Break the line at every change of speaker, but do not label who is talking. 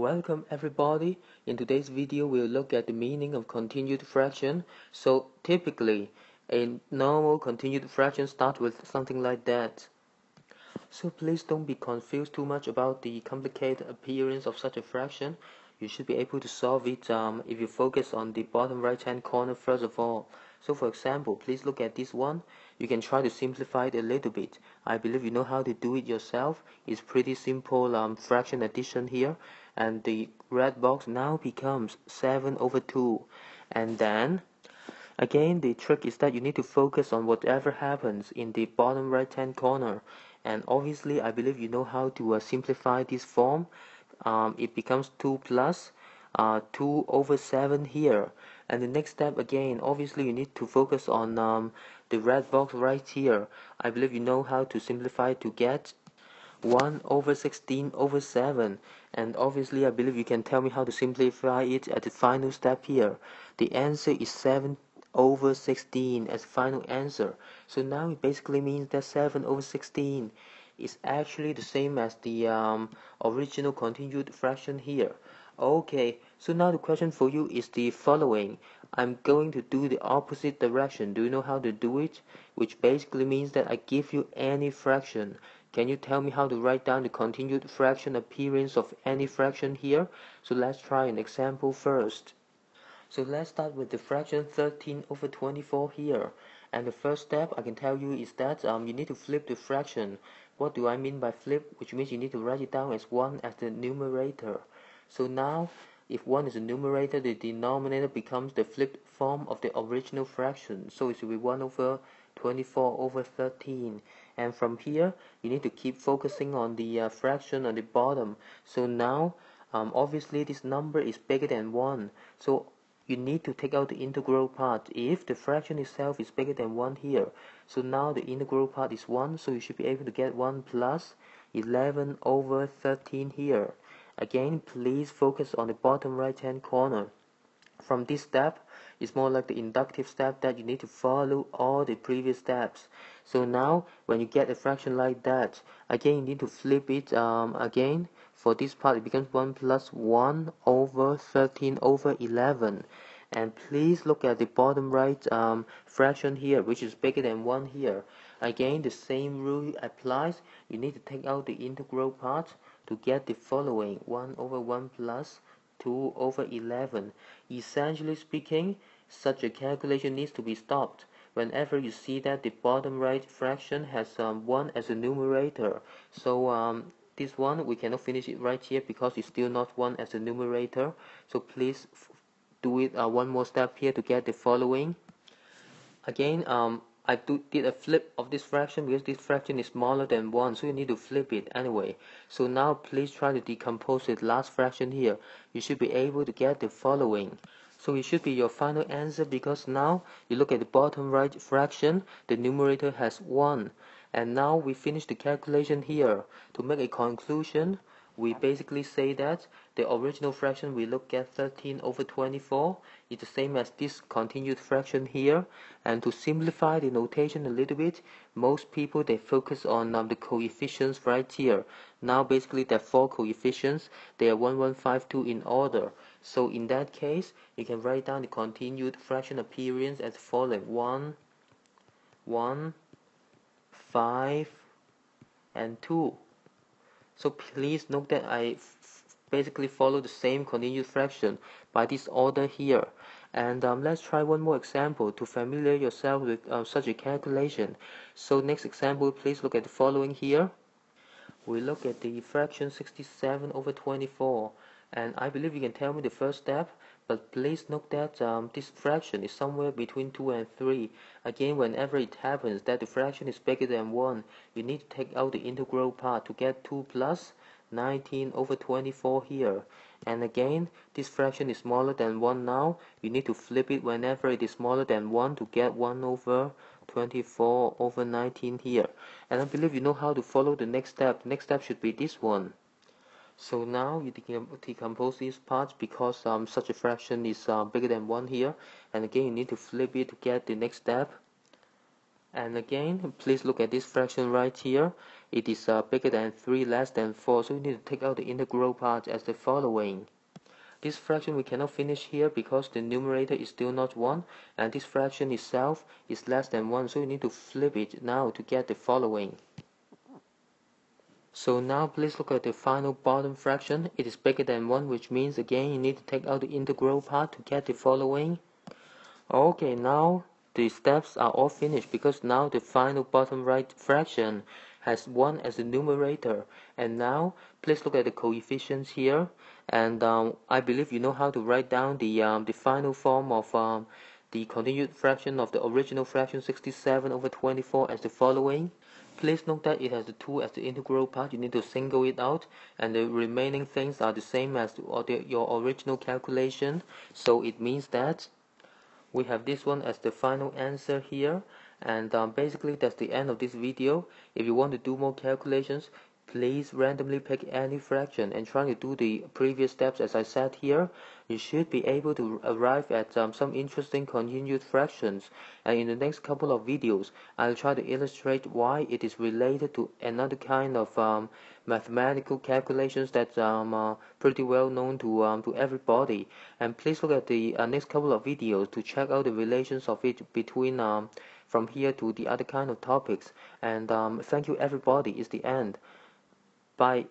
Welcome everybody. In today's video, we'll look at the meaning of continued fraction. So typically, a normal continued fraction starts with something like that. So please don't be confused too much about the complicated appearance of such a fraction. You should be able to solve it um, if you focus on the bottom right hand corner first of all. So for example, please look at this one. You can try to simplify it a little bit. I believe you know how to do it yourself. It's pretty simple um, fraction addition here. And the red box now becomes 7 over 2. And then, again, the trick is that you need to focus on whatever happens in the bottom right hand corner. And obviously, I believe you know how to uh, simplify this form. Um, it becomes 2 plus uh, 2 over 7 here and the next step again obviously you need to focus on um, the red box right here I believe you know how to simplify to get 1 over 16 over 7 and obviously I believe you can tell me how to simplify it at the final step here the answer is 7 over 16 as final answer so now it basically means that 7 over 16 is actually the same as the um, original continued fraction here Okay, so now the question for you is the following. I'm going to do the opposite direction. Do you know how to do it? Which basically means that I give you any fraction. Can you tell me how to write down the continued fraction appearance of any fraction here? So let's try an example first. So let's start with the fraction 13 over 24 here. And the first step I can tell you is that um, you need to flip the fraction. What do I mean by flip? Which means you need to write it down as 1 as the numerator. So now, if 1 is the numerator, the denominator becomes the flipped form of the original fraction. So it should be 1 over 24 over 13. And from here, you need to keep focusing on the uh, fraction on the bottom. So now, um, obviously this number is bigger than 1. So you need to take out the integral part if the fraction itself is bigger than 1 here. So now the integral part is 1, so you should be able to get 1 plus 11 over 13 here. Again, please focus on the bottom right hand corner. From this step, it's more like the inductive step that you need to follow all the previous steps. So now, when you get a fraction like that, again, you need to flip it um, again. For this part, it becomes 1 plus 1 over 13 over 11. And please look at the bottom right um, fraction here, which is bigger than 1 here. Again, the same rule applies. You need to take out the integral part to get the following 1 over 1 plus 2 over 11. Essentially speaking, such a calculation needs to be stopped whenever you see that the bottom right fraction has um, 1 as a numerator. So um, this one, we cannot finish it right here because it's still not 1 as a numerator. So please do it uh, one more step here to get the following. Again, um, I do, did a flip of this fraction because this fraction is smaller than 1 so you need to flip it anyway so now please try to decompose the last fraction here you should be able to get the following so it should be your final answer because now you look at the bottom right fraction the numerator has 1 and now we finish the calculation here. To make a conclusion we basically say that the original fraction we look at 13 over 24 is the same as this continued fraction here. And to simplify the notation a little bit most people they focus on um, the coefficients right here. Now basically there are four coefficients. They are 1152 in order. So in that case you can write down the continued fraction appearance as following. 1 1 5 and 2 so please note that I basically follow the same continued fraction by this order here. And um, let's try one more example to familiarize yourself with uh, such a calculation. So next example, please look at the following here. We look at the fraction 67 over 24. And I believe you can tell me the first step but please note that um, this fraction is somewhere between 2 and 3. Again, whenever it happens that the fraction is bigger than 1, you need to take out the integral part to get 2 plus 19 over 24 here. And again, this fraction is smaller than 1 now. You need to flip it whenever it is smaller than 1 to get 1 over 24 over 19 here. And I believe you know how to follow the next step. Next step should be this one. So now you decompose these parts because um, such a fraction is uh, bigger than 1 here. And again, you need to flip it to get the next step. and again please look at this fraction right here. It is uh, bigger than 3 less than 4 so you need to take out the integral part as the following. This fraction we cannot finish here because the numerator is still not 1 and this fraction itself is less than 1 so you need to flip it now to get the following so now please look at the final bottom fraction. It is bigger than 1 which means again you need to take out the integral part to get the following. Okay, now the steps are all finished because now the final bottom right fraction has 1 as the numerator. And now please look at the coefficients here. And um, I believe you know how to write down the, um, the final form of um, the continued fraction of the original fraction 67 over 24 as the following. Please note that it has the 2 as the integral part. You need to single it out. And the remaining things are the same as the, your original calculation. So it means that we have this one as the final answer here. And um, basically that's the end of this video. If you want to do more calculations, please randomly pick any fraction and try to do the previous steps. As I said here you should be able to arrive at um, some interesting continued fractions. And in the next couple of videos I'll try to illustrate why it is related to another kind of um, mathematical calculations that's um, uh, pretty well known to, um, to everybody. And please look at the uh, next couple of videos to check out the relations of it between um, from here to the other kind of topics. And um, thank you everybody. Is the end Bye.